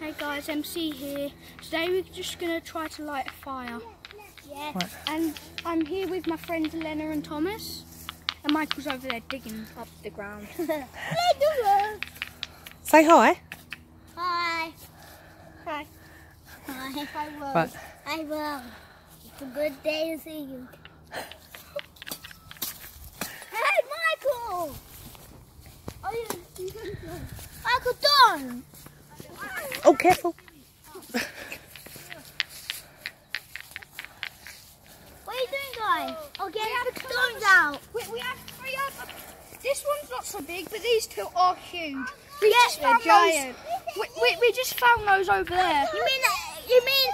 Hey guys, MC here. Today we're just going to try to light a fire. Yeah. Right. And I'm here with my friends Elena and Thomas. And Michael's over there digging up the ground. Say hi. Hi. Hi. Hi. I will. Right. I will. It's a good day to see you. hey, Michael! Oh, you, Michael, don't! Oh, careful. What are you doing, guys? Oh, get the stones out. We, we have three other. This one's not so big, but these two are huge. We Yeah, just found they're giant. those. We, we, we just found those over there. You mean, uh, you mean,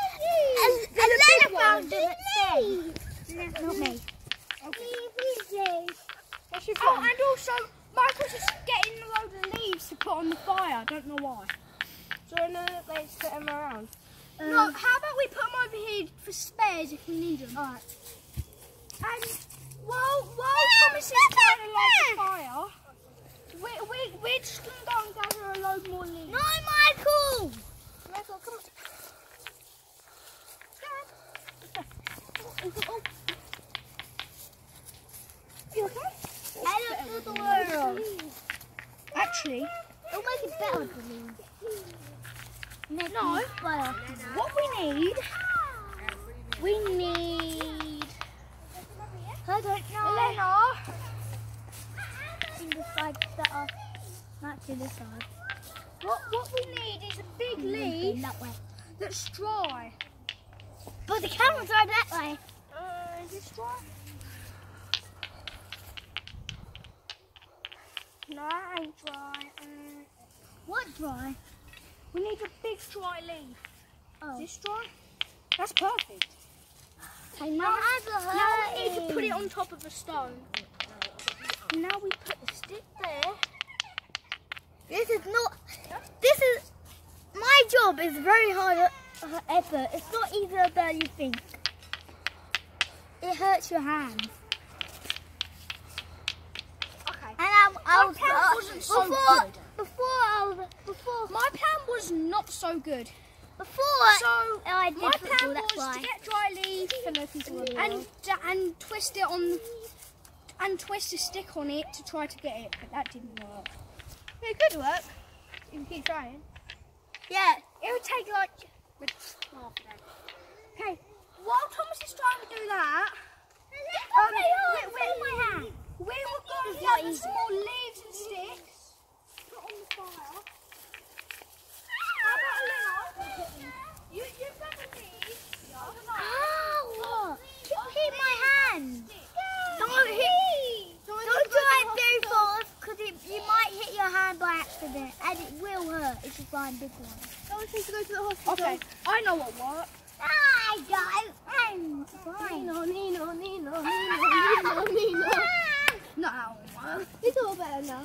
a, a big letter found them at stay? Not me. Oh, and also, Michael's just getting a load of leaves to put on the fire. I don't know why. So another place to put them around. Um, no, how about we put them over here for spares if we need them? Alright. And while, while Thomas is trying to light the fire, we, we, we're just going to go and gather a load more leaves. No, Michael! Michael, come on. You okay? I look for the world. Actually, It'll make it better for me. No. it what we need, we need I don't know. Elena. In the side better. Not to the side. What what we need is a big leaf That way. that's dry. But the camera's right that way. Uh, is this dry? No, it ain't dry. Uh, What dry? We need a big dry leaf. Oh. Is this dry? That's perfect. My Now- hands Now we need to put it on top of a stone. Now we put the stick there. This is not. This is. My job is very hard uh, effort. It's not easier than you think. It hurts your hands. Okay. And I, I My was, uh, so before, good. Before I was, before, My was not so good. before So I did my football, plan was why. to get dry leaf and and twist it on and twist a stick on it to try to get it, but that didn't work. It could work if you keep trying. Yeah. It would take like half an hour. Okay, while Thomas is trying to do that, um, we, we, we, we were going to not get the easy. small leaves and sticks, put on the fire. How about a little? You, you grab a leaf. Ow! You hit my hand. Don't hit. Don't do it very fast, because you might hit your hand by accident, and it will hurt if you find big one. Someone needs to go to the hospital. Okay, I know what works. I don't. I'm fine. Nino, Nino, Nino, Nino, Nino. No, that won't work. It's all better now.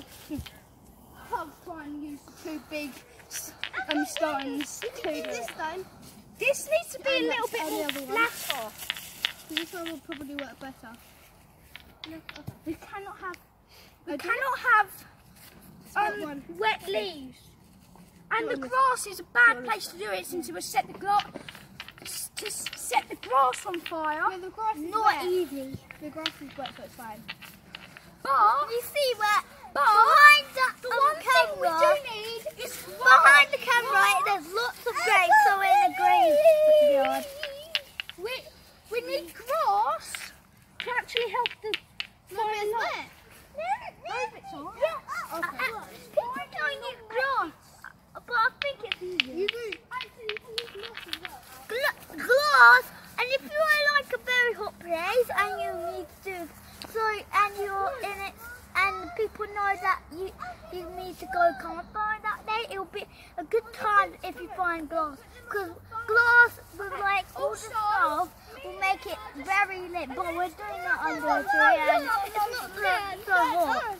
I'll try and use the two big s- um, stones to do it. stone. This needs to be a little bit try more the one. flatter. This one will probably work better. We cannot have. We cannot have um, wet leaves. And the grass is a bad place to do it since it was set the grass to set the grass on fire. the grass Not easy. The grass is wet, so it's fine. But You see where but behind the, the one thing we camera, do need is behind the camera, there's lots of graves, so we're in the grave. We we need grass to actually help the fire light. Those bits aren't. Yeah. Okay. People don't use glass, but I think it's easier. But I think it's actually glasses glass. Glass and if you're like a very hot place and you need to so and you're in it and people know that you need to go come and find that day, it'll be a good time if you find glass. Because glass like all the stuff will make it very lit, but we're doing that under a tree, and it's not so, so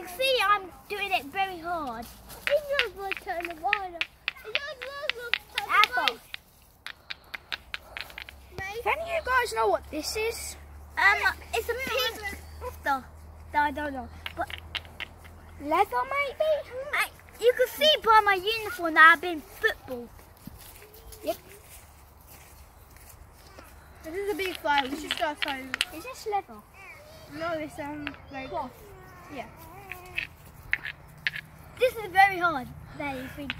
You see, I'm doing it very hard. It's like turn the water. Apple. Can you guys know what this is? Um, it's a pink stuff I don't know, but Leather, maybe? I, you can see by my uniform that I've been football. Yep. This is a big fire. We should start throwing. Is this leather? No, this um like Cloth. Yeah. This is very hard. You think.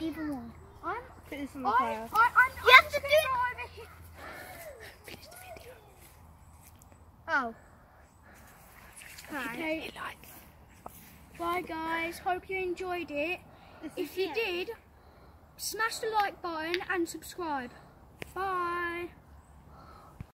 Even more. I'm. Put this on the I, fire. I, I'm, you have to do Oh. Okay. Like. Bye guys. Hope you enjoyed it. If you did, smash the like button and subscribe. Bye.